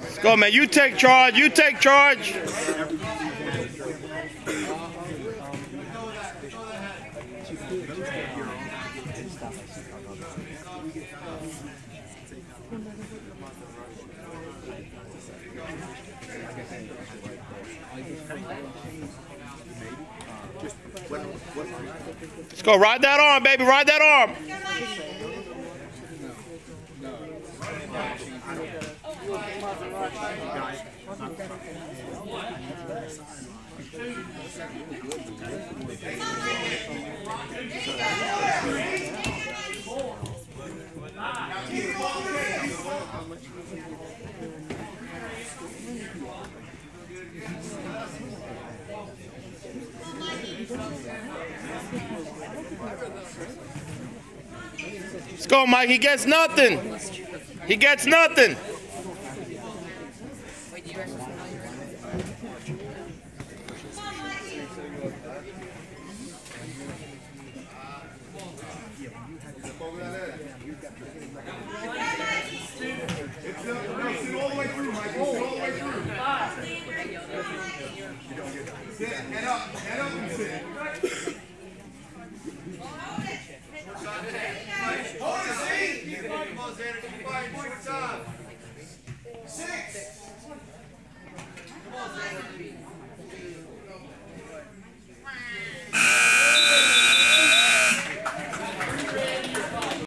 Let's go, man. You take charge. You take charge. Let's go. Ride that arm, baby. Ride that arm. Let's go, Mike. He gets nothing. He gets nothing. เสียงยืดแขนโปรเลย